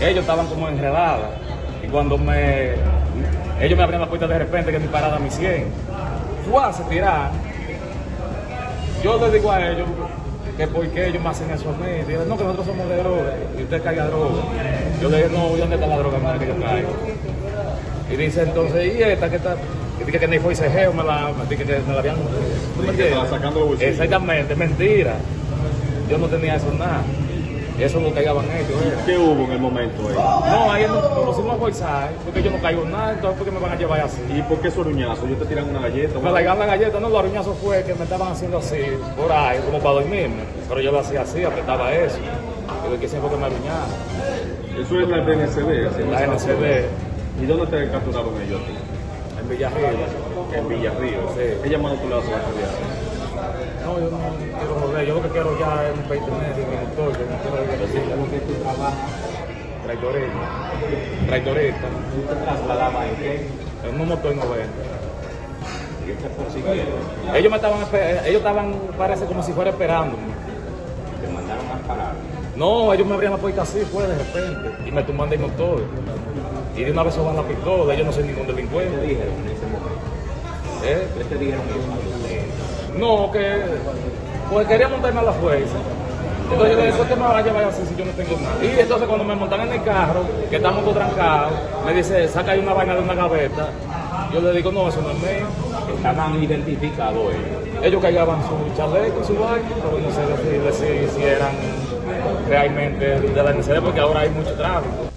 ellos estaban como enredados. Y cuando me, ellos me abrían la puerta de repente, que mi parada a mi 100, ¡fua! se tiran. Yo le digo a ellos que por qué ellos me hacen eso a mí. Dicen, no, que nosotros somos de droga y usted caiga droga. Yo le dije, no, ¿y dónde está la droga madre, que yo caigo? Y dice entonces, ¿y esta que está? Y dije que ni fue Cegeo, me la, dije que me la habían. ¿tú me. Exactamente, mentira. Yo no tenía eso nada. Eso lo caigaban ellos. era. ¿Qué hubo en el momento ahí? No, ahí nos pusimos a forzar, porque yo no caigo en nada, entonces ¿por qué me van a llevar así? ¿Y por qué su aruñazo? ¿Ellos te tiran una galleta? Me la la galleta, no, los aruñazos fue que me estaban haciendo así, por ahí, como para dormirme. Pero yo lo hacía así, apretaba eso. Y lo que siempre que me aruñaban. Eso es la DNCD. La NCD ¿Y dónde te capturaron ellos? en Villarreal. En Villarrío. Sí. ¿Qué llamado tú le das a la autoridad? No, yo no quiero joder, yo lo que quiero ya es un peito medio, mi doctor, yo decir lo que tú trabajas. Traitorista. Traitorista. ¿Tú te trasladabas en qué? En un motor 90. ¿Y este persiguieron? Ellos me estaban, ellos estaban, parece como si fuera esperándome. Te mandaron a parar. No, ellos me abrían la puerta así, fue de repente, y me tumban del motor. Y de una vez van la pistola, ellos no son ningún ¿Qué te delincuente. dijeron en ese momento? ¿eh? ¿Qué te dijeron ellos te... No, que pues quería montarme a la fuerza. Entonces yo le ¿por qué me van a llevar si yo no tengo nada? Y entonces cuando me montan en el carro, que estamos todos trancados, me dice, saca ahí una vaina de una gaveta. Yo le digo, no, eso no es mío. Estaban identificados ellos. Ellos cargaban su chaleco y su vaina, pero no sé decirle si, si eran realmente de la necesidad porque ahora hay mucho tráfico.